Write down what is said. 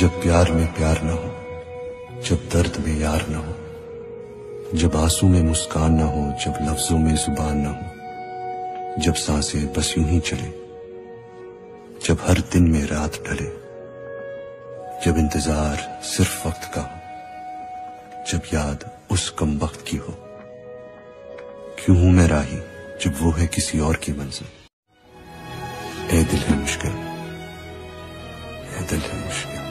जब प्यार में प्यार न हो, जब दर्द में यार न हो, जब आँसू में मुस्कान न हो, जब लफ्जों में ज़ुबान न हो, जब साँसें बस यूँ ही चले, जब हर दिन में रात ढले, जब इंतज़ार सिर्फ़ वक्त का हो, जब याद उस कम वक्त की हो, क्यों हूँ मैं राही जब वो है किसी और की मंजिल? ए दिल है मुश्किल ए दिल है मुश्किल।